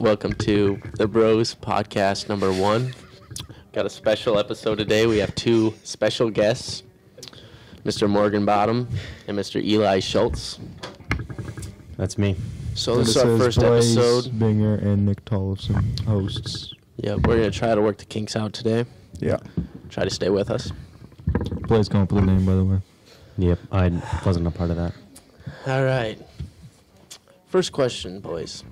Welcome to the Bros Podcast number one. Got a special episode today. We have two special guests, Mr. Morgan Bottom and Mr. Eli Schultz. That's me. So this is our first Blaze episode. Binger and Nick Tollefson, hosts. Yeah, we're gonna try to work the kinks out today. Yeah. Try to stay with us. Blaze come up with a name, by the way. Yep, I wasn't a part of that. All right. First question, boys.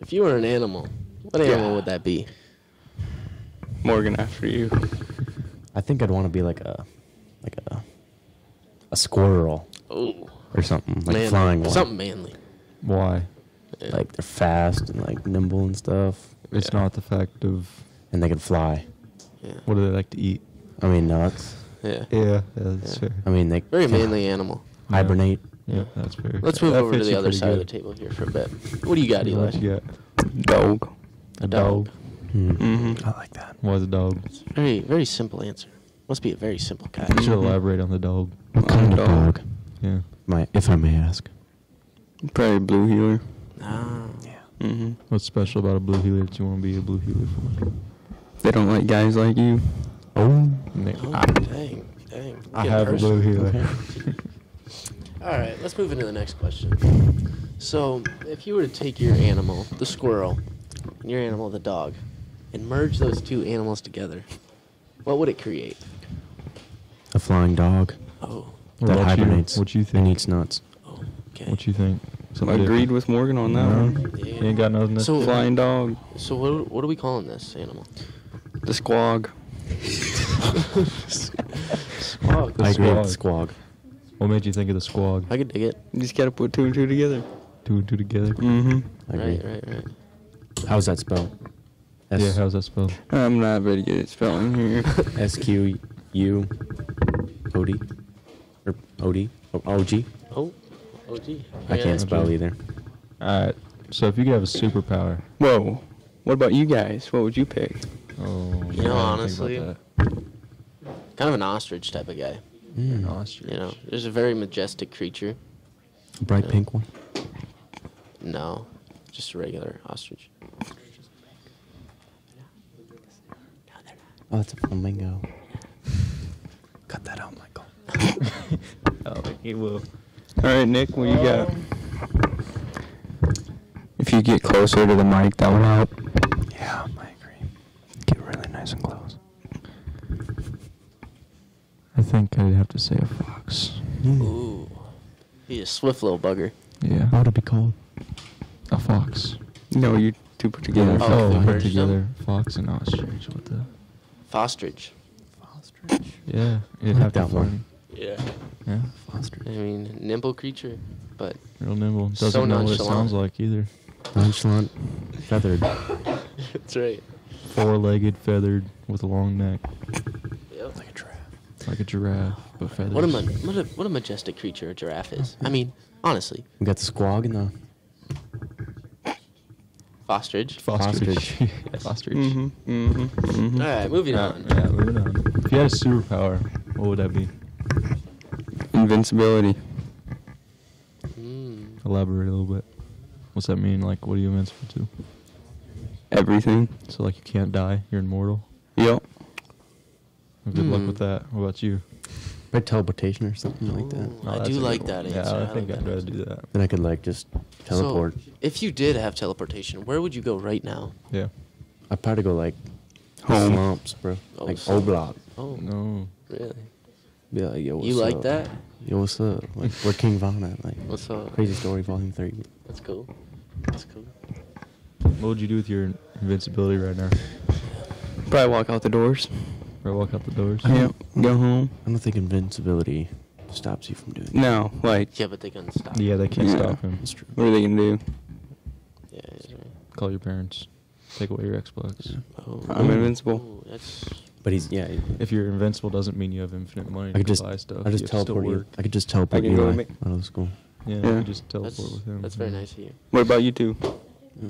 If you were an animal, what animal Yeah. would that be? Morgan after you. I think I'd want to be like a, like a, a squirrel Oh, or something like manly. flying one. Something manly. Why? Yeah. Like they're fast and like nimble and stuff, It's Yeah. not the fact of and they can fly. yeah. what do they like to eat. I mean, nuts. Yeah. Yeah, yeah that's Yeah. fair. I mean, they Very can manly animal. hibernate. Yeah, that's fair. Let's move That over to the other pretty side of the table here for a bit. What do you got, Eli? What you got? Dog. A dog. Hmm. Mm-hmm. I like that. Why's a dog? Very, very simple answer. Must be a very simple guy. You should elaborate on the dog. What kind of dog. dog? Yeah. My, if I may ask. Probably blue heeler. Ah. Mm-hmm. What's special about a blue heeler that you want to be a blue heeler for? They don't like guys like you. Oh. Oh, I, dang, dang. I Getting have a personal. blue heeler. All right, let's move into the next question. So, if you were to take your animal, the squirrel, and your animal, the dog, and merge those two animals together, what would it create? A flying dog Oh, What that about you? hibernates. What you And think? eats nuts. oh, okay. What you think? So I agreed with Morgan on that No. one. Yeah. You ain't got nothing to So- Flying dog. So, what, what are we calling this animal? The squog. Squawk. The I agree with squawk. squawk. What made you think of the squawk? I could dig it. You just gotta put two and two together. Two and two together. Mm-hmm. I agree. Right, right, right. How's that spelled? Yeah, how's that spelled? I'm not very good at spelling here. S Q U O D or O D O O G. Oh, oh, gee. I Yeah. can't spell either. Alright. So if you could have a superpower. Whoa. What about you guys? What would you pick? Oh, You know, I didn't think about honestly. Kind of an ostrich type of guy. An Mm. ostrich. You know, there's a very majestic creature. A bright Yeah. pink one. No, just a regular ostrich. Oh, it's a flamingo. Cut that out, Michael. oh, he will. All right, Nick. What you got? If you get closer to the mic, that would help. Yeah, I agree. Get really nice and close. I think I'd have to say a fox. Hmm. Ooh, he's a swift little bugger. Yeah. What would it be called? A fox. No, you two put together. Oh, Oh, put merged together fox and ostrich. What the? Fostrich. Ostrich. Yeah, I it'd have to that be one. Yeah. Yeah, Ostrich. I mean, nimble creature, but real nimble. Doesn't know what it sounds like either. Nonchalant. Feathered. that's right. Four-legged, feathered, with a long neck, Yep. Like a giraffe. Like a giraffe, but feathers. What a, ma- what a what a majestic creature a giraffe is. I mean, honestly, We got the squawk and the. fostrich. Ostrich. Ostrich. Ostrich. Mm-hmm. Mm-hmm. mm-hmm. All right, moving Yeah, on. yeah, moving on. If you had a superpower, what would that be? Invincibility. Mm. Elaborate a little bit. What's that mean? Like, what are you invincible to? Everything. So, like, you can't die. You're immortal. Yep. Good luck Hmm. with that. What about you? By teleportation or something like that. Ooh. I do a good like one. that answer. Yeah, I I think like I'd that rather answer. do that. Then I could like just teleport. So, if you did have teleportation, where would you go right now? Yeah. I'd probably go like Home. slumps, bro. Oh, like slump. O block. Oh, No. really? Be like, yo, what's You like up? that? Yo, what's up? Like, we're King Von at like What's up? Crazy Story Volume Three. That's cool. That's cool. What would you do with your invincibility right now? Probably walk out the doors. Or walk out the doors? Yep. Go home. I don't think invincibility stops you from doing. that. No, like, Yeah, but they can't stop. Yeah, they can't Yeah. stop him. That's true. what are they gonna do? Yeah, that's right. Call your parents. Take away your Xbox. Yeah. Oh, I'm ooh, invincible. ooh, that's But he's yeah. If you're invincible, doesn't mean you have infinite money I to could just buy stuff. I just You have to still teleport you. work. I could just teleport can go Eli ma- out of school. Yeah, Yeah. you just teleport that's, with him. that's very nice of you. What about you two? Yeah.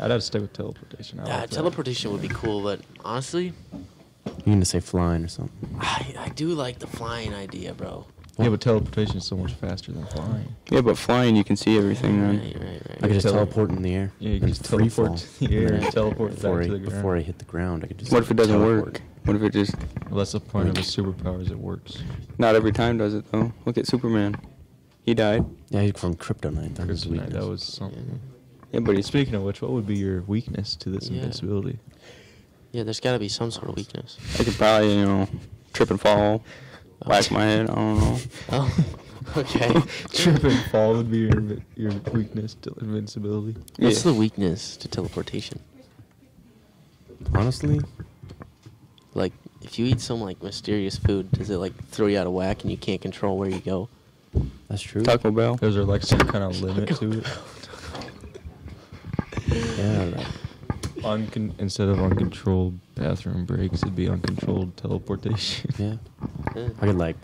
I'd have to stay with teleportation. I Yeah, like that. teleportation would be cool, but honestly, You need to say flying or something. I, I do like the flying idea, bro. Yeah, but teleportation is so much faster than flying. Yeah, but flying, you can see everything, Right, man. right, right. I could just Tele- teleport in the air. Yeah, you and can just free teleport fall. to the air and Yeah. teleport back before to I, the ground. Before I hit the ground, I could just. What if it doesn't teleport. work? What if it just Well, that's the point of a superpower is it works. not every time does it though? Look at Superman. He died. Yeah, he's from Kryptonite. That was Kryptonite, weakness. that was something. Yeah, but Speaking of which, what would be your weakness to this Yeah. invincibility? Yeah, there's got to be some sort of weakness. I could probably you know trip and fall, oh. whack my head. I don't know. Oh, okay. Trip and fall would be your your weakness to invincibility. What's Yeah. the weakness to teleportation? Honestly, Like, if you eat some like mysterious food, does it like throw you out of whack and you can't control where you go? that's true. Taco Bell. Is there like some kind of limit to it? Yeah, like, Uncon- instead of uncontrolled bathroom breaks, it'd be uncontrolled teleportation. yeah. Yeah. I could like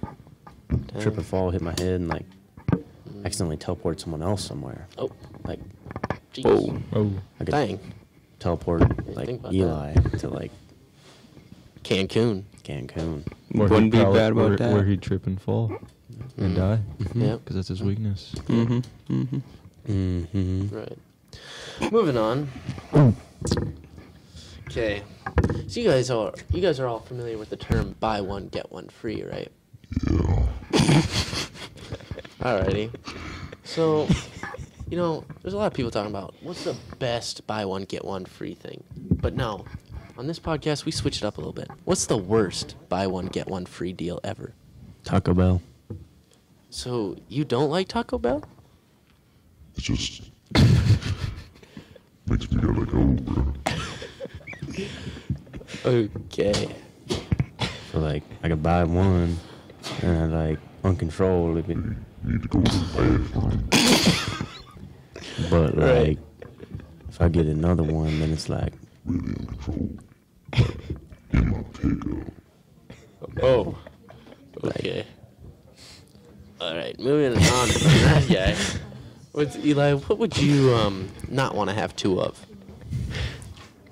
trip and fall, hit my head, and like Mm. accidentally teleport someone else somewhere. Oh, Like jeez. Whoa. Oh, I could Dang. teleport like think about Eli to like Cancun. Cancun. where Wouldn't he'd be probably- bad about where, that. Where he'd trip and fall and Mm. die. Yeah. Because that's his weakness. Mm-hmm. Mm-hmm. Mm-hmm. Right. Moving on. Okay. So you guys are you guys are all familiar with the term buy one get one free, right? Alrighty. So, you know, there's a lot of people talking about what's the best buy one get one free thing. But no, on this podcast we switch it up a little bit. What's the worst buy one get one free deal ever? Taco Bell. So you don't like Taco Bell? It's just makes me go like, oh, bro. Okay. So like I could buy one, and I like uncontrolled if it, You need to go to the bathroom. but Right. like if I get another one, then it's like Really in control. But in my takeout. Oh. Okay. All right, moving on from that guy. What's Eli? What would you um not want to have two of?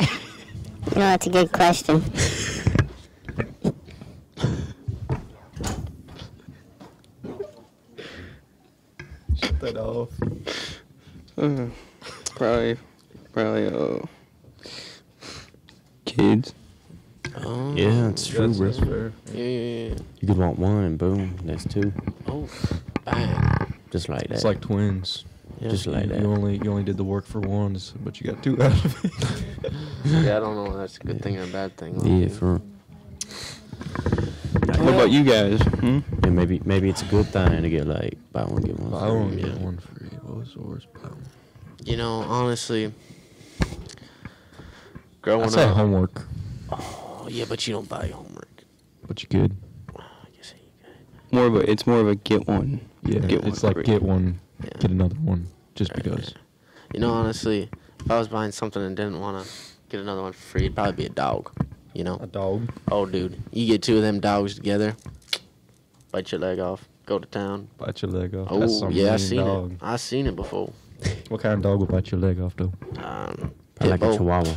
You know, that's a good question. Shut that off. Uh, probably, probably, uh, kids. Oh. yeah, it's true, bro. Yeah, yeah, yeah. You could want one, and boom, that's two, Oh, bang. Just like that. It's like twins. Yeah. Just like you, that. you only you only did the work for ones, but you got two out of it. yeah, I don't know if that's a good thing or a bad thing. yeah, for What about you guys? Hmm? yeah, maybe maybe it's a good thing to get like buy one get one. Buy free, one get one free. What was the worst buy one? You know, honestly, growing I'd say up. homework, Oh, yeah, but you don't buy homework. but you could. I guess you could. More of a, it's more of a get one. Yeah, Get it's one like free. get one, Yeah. get another one, just Right, because. right. You know, honestly, if I was buying something and didn't want to get another one for free, it'd probably be a dog. You know? A dog. Oh, dude, you get two of them dogs together, bite your leg off, go to town. Bite your leg off. That's Oh, some yeah, I mean seen dog. it. I seen it before. What kind of dog would bite your leg off though? Um, Probably like a Pitbull. chihuahua.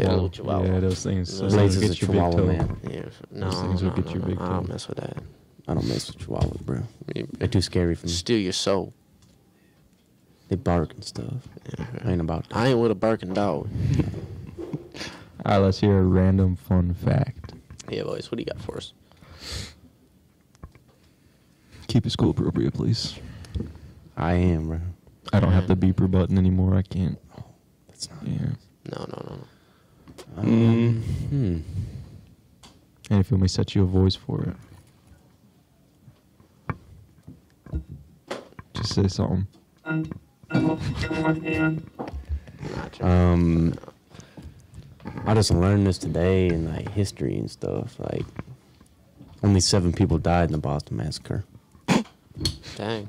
Yeah, little chihuahua. Yeah, those things. Those Those Blaze things is get a your big chihuahua toe. man. Yeah, no, Those things no, will get no, your no, big I don't toe. mess with that. I don't mess with chihuahuas, bro. You- They're too scary for me. Steal your soul. They bark and stuff. Yeah. I ain't about that. I ain't with a barking dog. All right, let's hear a random fun fact. Yeah, boys, what do you got for us? Keep it school appropriate, please. I am, bro. I don't have the beeper button anymore. I can't. That's not. Yeah. No, no, no, no. Um, hmm. And if you want me to set you a voice for it, just say something. Um, I just learned this today in like history and stuff. Like, only seven people died in the Boston Massacre. Dang.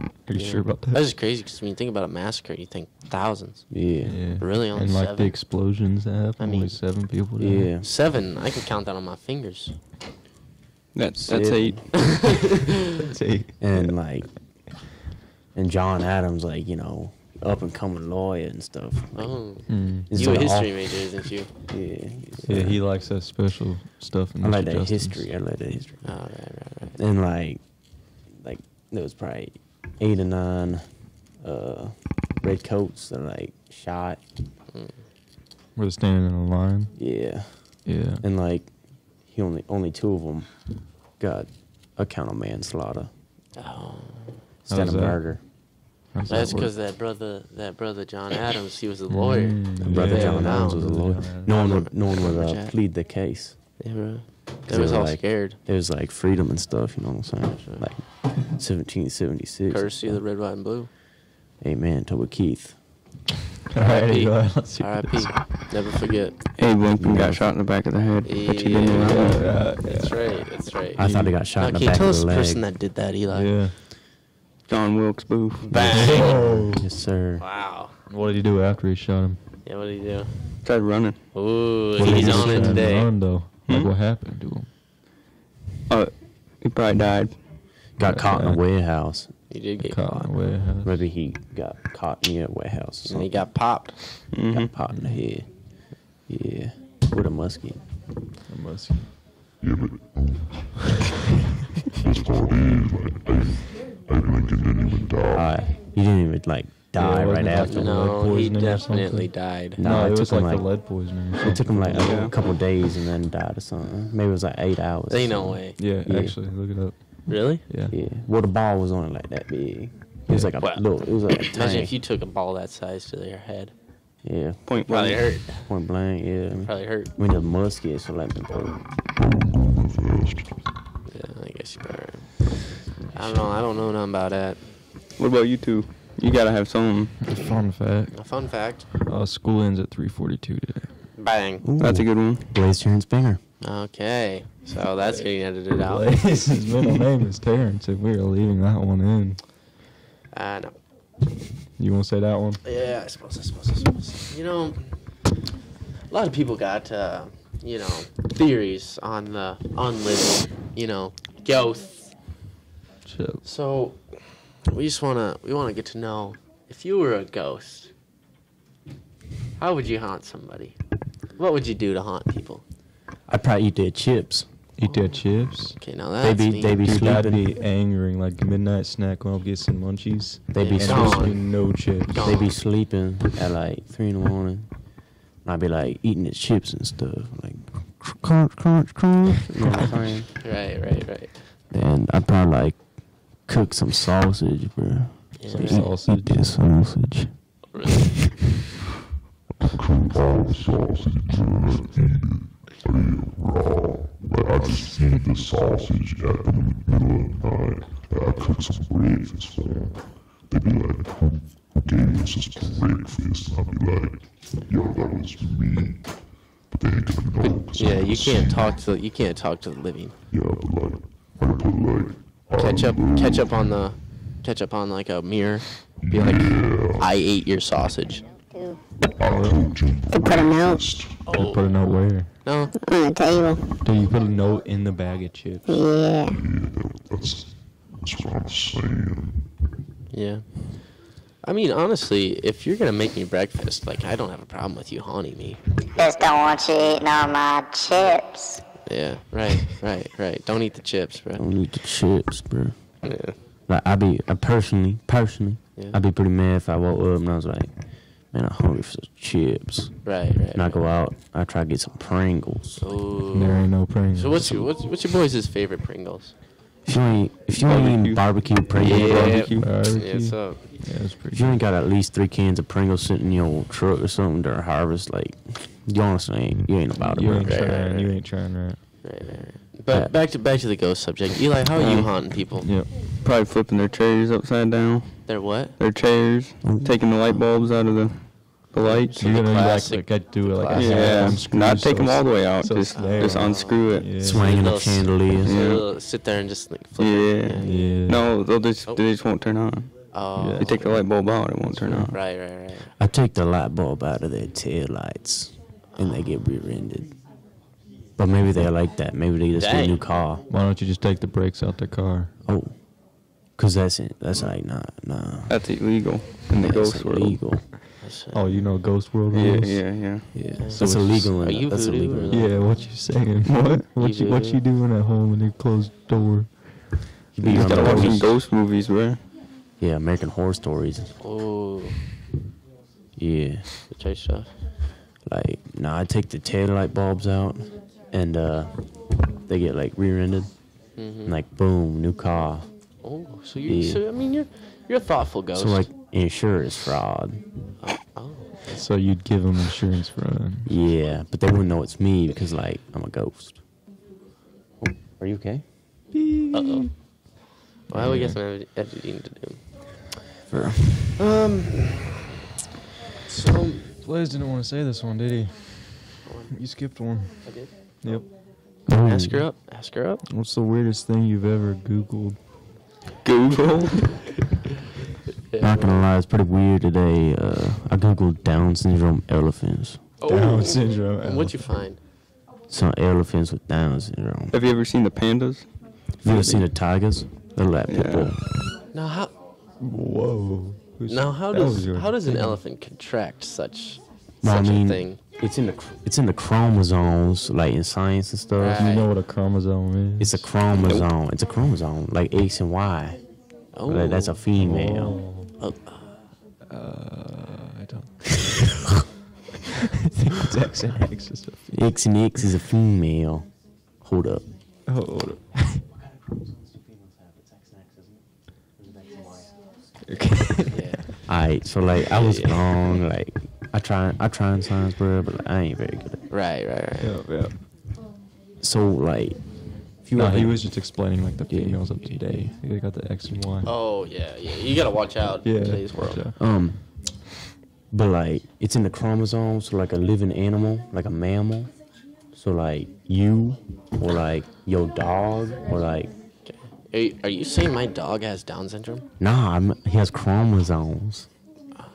Are you Yeah. sure about that? That's just crazy because when you think about a massacre, you think thousands. Yeah. yeah. Really, only and like the seven? explosions that happened, I mean- only seven people. died. Yeah. Seven. I can count that on my fingers. That's that's eight. That's eight. And like, and John Adams, like you know, up and coming lawyer and stuff. Like, Oh. Mm. You a history all- major, isn't you? Yeah. Yeah, he likes that special stuff. In I like that Justin's. history. I like that history. Oh, right, right, right. And like, like there was probably eight or nine uh, red coats that like shot. Were they standing in a line. Yeah, Yeah. and like he only only two of them got a count of manslaughter Oh, instead of that? murder. How's that's because that brother, that brother John Adams, he was a lawyer. Mm, Brother Yeah, John no. Adams was a lawyer. No one would no one would uh, plead the case. Yeah, bro. They they was all like- scared. It was like freedom and stuff. You know what I'm saying? Sure. Like 1776. Courtesy of the red, white, and blue. Amen. To Keith. All right, R.I.P. Eli, let's hear R.I.P. this. Never forget. Abe Lincoln got shot in the back of the head, but you didn't know that one. Yeah. That's right. That's right. I thought he got shot now, in the back can you back tell us the the person that did that, Eli? Yeah. John Wilkes Booth. Bang. Oh. Yes, sir. Wow. What did he do after he shot him? Yeah, what did he do? Tried running. Ooh, What did he's he on try it and today. Run, though. Like Hmm? what happened to him? Uh, he probably died. Got caught in a warehouse. He did get Caught caught. in a warehouse. Maybe he got caught near a warehouse. Or And he got popped. hmm got popped in the head. Yeah, with a musket. That must- Yeah, but this part is like Abe, Abe Lincoln didn't even die. Uh, he didn't even like die it right wasn't like after. No, lead he poisoning or definitely something? died. No, No, it it took was him like, the lead poisoning. Or It took him like a Yeah. couple days and then died or something. Maybe it was like eight hours. Ain't no way. Yeah, Yeah. actually, look it up. Really? Yeah. Yeah. Well, the ball was only like that big. It was like a Wow. little. It was like a Imagine if you took a ball that size to your head. Yeah. Point Probably blank. hurt. Point blank. Yeah. Probably hurt. When the musket, so like. Yeah, I guess you better. I don't know. I don't know nothing about that. What about you two? You gotta have some. Fun fact. A fun fact. Uh, school ends at 3:42 today. Bang. That's a good one. Blaze Terrence Binger. Okay. So that's getting edited out. His middle name is Terrence, and we are leaving that one in. Uh, no. You want to say that one? Yeah, I suppose, I suppose, I suppose. You know, a lot of people got, uh, you know, theories on the unliving, you know, ghosts. Chill. So, we just wanna, we wanna get to know if you were a ghost, how would you haunt somebody? What would you do to haunt people? I'd probably eat their chips. Eat their chips. Okay, now that's They that's be- neat. they be Dude, that'd sleeping. be angering like midnight snack going up get some munchies. They be and Gone. there's be no chips. Gone. They be sleeping at like three in the morning. And I'd be like eating the chips and stuff, like crunch, crunch, crunch. You know what I'm saying? Right, right, right. And I'd probably like cook some sausage, bro. Yeah, Some right. sausage. Eat this sausage. Really? Cook all the sausage and eat it pretty raw. Like I just eat the sausage at in the middle of the night. And I cook some breakfast for them. They'd be like, who, who gave us this breakfast? And I'd be like, yo, that was me. But they ain't gonna know. 'cause I Yeah, you can't talk to you can't talk to the living. Yeah, but like, I could put like, Catch up, catch up on the, catch up on like a mirror. Be like, I ate your sausage. I cooked him to put a note breakfast. You put a note where? No, on the table. Do you put a note in the bag of chips? Yeah. Yeah, that's, that's what I'm saying. yeah. I mean, honestly, if you're gonna make me breakfast, like I don't have a problem with you haunting me. Just don't want you eating all my chips. Yeah, right, right, right. Don't eat the chips, bro. Don't eat the chips, bro. Yeah. Like I'd be, I personally, personally, Yeah. I'd be pretty mad if I woke up and I was like, man, I'm hungry for some chips. Right, right. And I go out, I try to get some Pringles. Ooh. There ain't no Pringles. So what's your what's, what's your boys' favorite Pringles? If you ain't, if you ain't eating Barbecue. barbecue Pringles, Yeah. Barbecue. Yeah, so Yeah, it's pretty if you ain't got at least three cans of Pringles sitting in your truck or something during harvest, like, you honestly ain't, you ain't about it, You ain't Right, right, trying. You ain't trying, right? right, right, right. But Yeah. back to back to the ghost subject. Eli, how are you uh, haunting people? Yep. Probably flipping their chairs upside down. They're what? Their chairs. Mm. Taking the light bulbs out of the, the lights. So you're gonna like, classic- like I do it like classic. I Yeah, unscrew not take so them all the way out. so just there. just unscrew it. Yeah. Swinging a Little s- chandelier. Yeah. Little- sit there and just like flip Yeah. it. Yeah. No, they'll just Oh. they just won't turn on. Oh. Yeah. You take the light bulb out, it won't turn on. Right, right, right. I take the light bulb out of their tail lights and they get rear-ended. But maybe they like that. Maybe they just get a new car. Why don't you just take the brakes out the car? Oh, cause that's it. That's like nah, nah. That's illegal in the That's ghost world. illegal. That's, Oh, you know Ghost World Yeah, rules? yeah, yeah. Yeah, So that's it's- illegal. are In, you that's voodoo illegal. or Yeah, what you saying? What? What You you, what you doing at home in the closed door? You be You on gotta watch some ghost. ghost movies, bro. Yeah, American Horror Stories. Oh, Yeah. the chase stuff. Like, nah, I take the tail light bulbs out, and uh, they get like rear-ended. hmm And, like, boom, new car. Oh, so you? Yeah. So I mean, you're you're a thoughtful ghost. So like, insurance fraud. oh, So you'd give them insurance fraud. Yeah, but they wouldn't know it's me because like I'm a ghost. Oh, are you okay? uh oh. Well, we got some edi- editing to do. For Um. So Blaze didn't want to say this one, did he? You skipped one. I did. Yep. Ask her up. Ask her up. What's the weirdest thing you've ever Googled? Google. not gonna lie, it's pretty weird today. Uh, I googled Down syndrome elephants. Down syndrome. And what'd you find? Some elephants with Down syndrome. Have you ever seen the pandas? Have you ever seen the tigers? They're like pit Yeah. bull. Now how? Whoa. Who's- Now how does how does an elephant contract such Well, I such mean, a thing? It's in the it's in the chromosomes, like in science and stuff. Do you know what a chromosome is? It's a chromosome. It's a chromosome, like X and Y. Oh, Like, that's a female. Oh, Uh, I don't. I think it's X and X is a X and X is a female. Hold up. Oh, hold yeah. Alright, so like I was wrong. Like I try, I try in science, bro, but like, I ain't very good. At it. Right, right, right. Yeah, yeah. So like, if you No, ever- he was just explaining like the Yeah. females of today. They got the X and Y. Oh yeah, yeah. You gotta watch out yeah. in today's world. yeah. um, but like it's in the chromosomes. So like a living animal, like a mammal. So like you, or like your dog, or like Are you, are you saying my dog has Down syndrome? nah, I'm, he has chromosomes. Uh,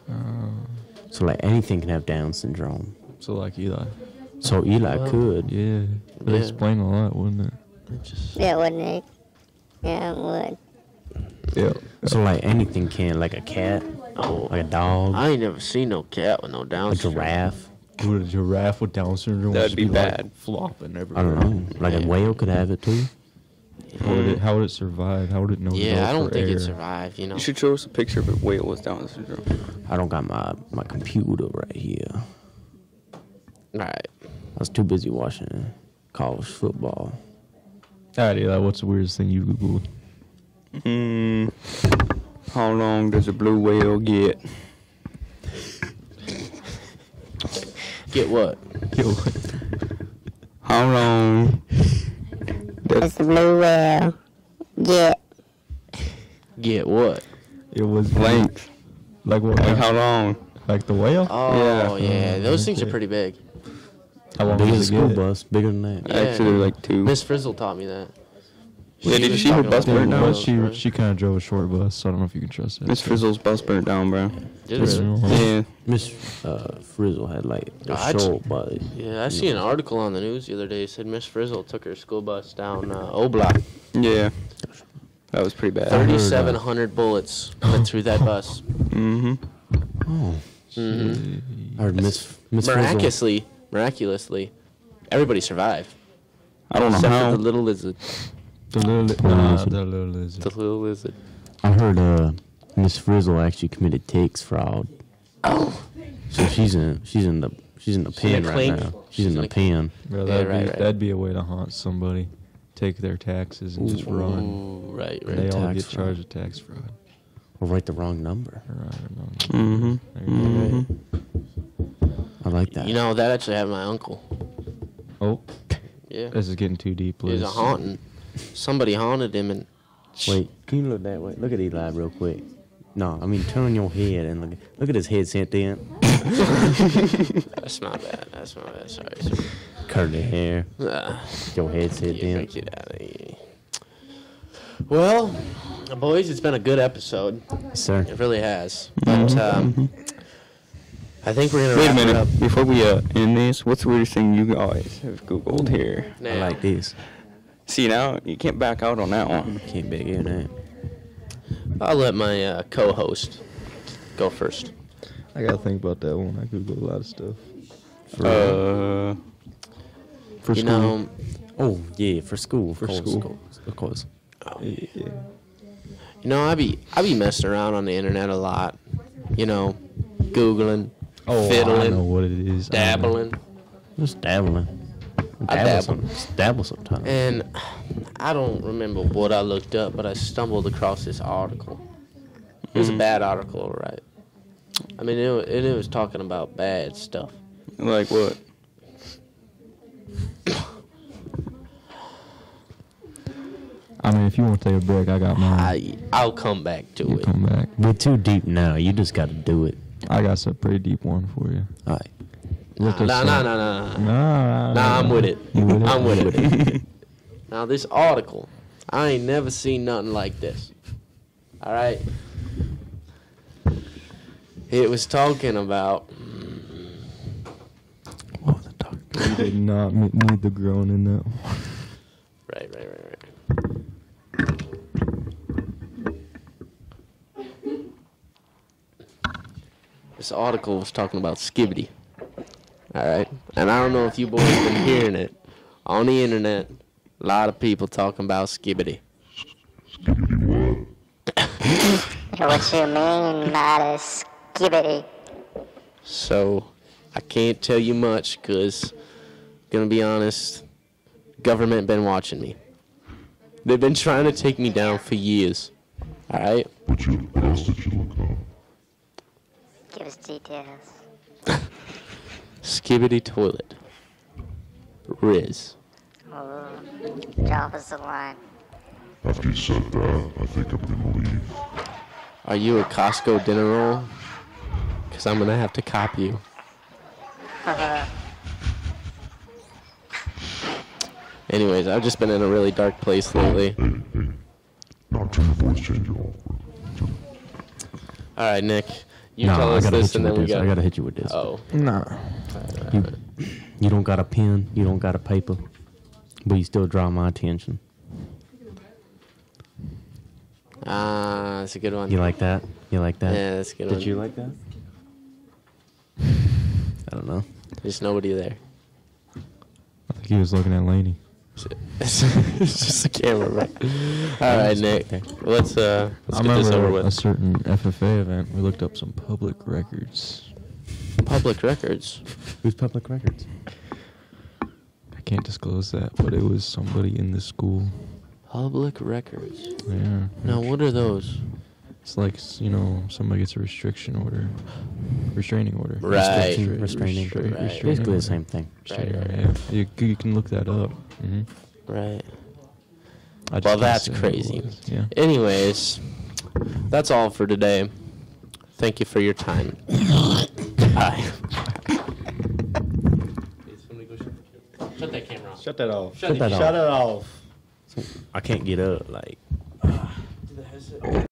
So like anything can have Down syndrome. so like Eli. So Eli Well, could. Yeah. Would Yeah. explain a lot, wouldn't it? It Just, Yeah, wouldn't it? Yeah, it would. Yeah. So like anything can, like a cat, oh, like a dog, I ain't never seen no cat with no Down syndrome. a giraffe. Would a giraffe with Down syndrome That'd just be like, bad. flopping I don't know. Like a whale could have it too. How would it? How would it survive? How would it know? Yeah, I don't think air? it survived. You know. You should show us a picture of a whale with Down syndrome. I don't got my my computer right here. All right. I was too busy watching college football. Alright, Eli. What's the weirdest thing you googled? Hmm. How long does a blue whale get? Get what? Get what? How long It's does the blue whale. Get. Get what? It was length? Like what? Like how long? Like the whale? Oh Yeah. yeah, those things are pretty big. How long Big as a school get? bus, bigger than that. Yeah. Actually, like two. Miss Frizzle taught me that. Yeah, did you see her bus about burn down? She she kind of drove a short bus, so I don't know if you can trust that. Miss Frizzle's bus burnt down, bro. Did Miss- really? Yeah. Miss uh, Frizzle had like a I'd- short bus. Yeah, I seen an article on the news the other day. It said Miss Frizzle took her school bus down uh, Oblock. Yeah. That was pretty bad. Thirty-seven hundred bullets went through that bus. Mm-hmm. Oh, Mm-hmm. I heard Miss Miss Frizzle. Miraculously, miraculously, everybody survived I don't know except for the little lizard. The little, li- Little nah, lizard. the little lizard. The little lizard. I heard uh, Miss Frizzle actually committed tax fraud. Oh, So she's in she's in the she's in the She's in pen a right clink. now. She's, She's in in the a- pen. Bro, Yeah, that'd, right, be, right. that'd be a way to haunt somebody. Take their taxes and just run. Right, right, And they right. all get fraud. charged with tax fraud. Or write the wrong number. Right, right, Mm-hmm. There you. Mm-hmm. I like that. You know that actually happened to my uncle. Oh, Yeah, this is getting too deep. he was a Liz. haunting. Somebody haunted him, and Wait, can you look that way? Look at Eli real quick. No, I mean turn your head and look. At, look at his head sent in. that's not bad. That's not bad. Sorry. sorry. Curly hair. Ah. Your head sent Yeah, in. break it out of here. Well, boys, it's been a good episode. Sir. It really has. But um, I think we're gonna Wait a wrap it up. minute. Before we uh, end this, what's the weirdest thing you guys have Googled here? I like this. See, now you can't back out on that one. Can't back in that. I'll let my uh, co-host go first. I gotta think about that one. I Google a lot of stuff. Uh, For you school. know, Oh yeah, for school. Of For course, school. Of course. Of course. Yeah. You know, I be I be messing around on the internet a lot. You know, googling, Oh, I know what it is. I know. dabbling, Just dabbling. I Dabble, dabble. some, dabble sometimes. and I don't remember what I looked up, but I stumbled across this article. It was a hmm. bad article, right? I mean, it, it, it was talking about bad stuff. Like what? I mean, if you want to take a break, I got mine. I I'll come back to you it. come back. We're too deep now. You just got to do it. I got some pretty deep one for you. All right. Look Nah, nah, nah, nah, nah. Nah, Nah, I'm with it. With it? I'm with it. now this article, I ain't never seen nothing like this. All right. It was talking about. What was I talking You did not need the groan in that. one. Right, right, right. This article was talking about skibidi. All right, and I don't know if you boys been hearing it on the internet. A lot of people talking about skibidi. What you mean, not a skibidi? So I can't tell you much because, gonna be honest, government been watching me. They've been trying to take me down for years. All right, But you, what else did you look up? Give us details. skibidi toilet. Riz. Oh, drop us a line. After you said that, I think I'm gonna leave. Are you a Costco dinner roll? Because I'm going to have to cop you. Anyways, I've just been in a really dark place lately. Hey, hey. Now turn your voice changer off. All right, Nick. You no, tell I us gotta this hit you and then with we this. got. I gotta hit you with this. Oh. Nah. You, you don't got a pen. You don't got a paper, but you still draw my attention. Ah, that's a good one. You like that? You like that? Yeah, that's a good Did one. you like that? I don't know. There's nobody there. I think he was looking at Laney. It's just a camera, right? All right, Nick. Let's uh, let's I get this over remember a with. certain FFA event. We looked up some public records. Public records. Who's public records? I can't disclose that, but it was somebody in the school. Public records. Yeah. Now, what are those? It's like you know, somebody gets a restriction order, restraining order. Right. Restra- Restraining. restra- Right. restraining Basically the same thing. Restraining Right, order, yeah. You, you can look that up. hmm Right. I just Well, that's say who it crazy. Yeah. Anyways, that's all for today. Thank you for your time. Bye. Shut that camera off. Shut that off. Shut that Shut off. it off. I can't get up. Like Do the headset.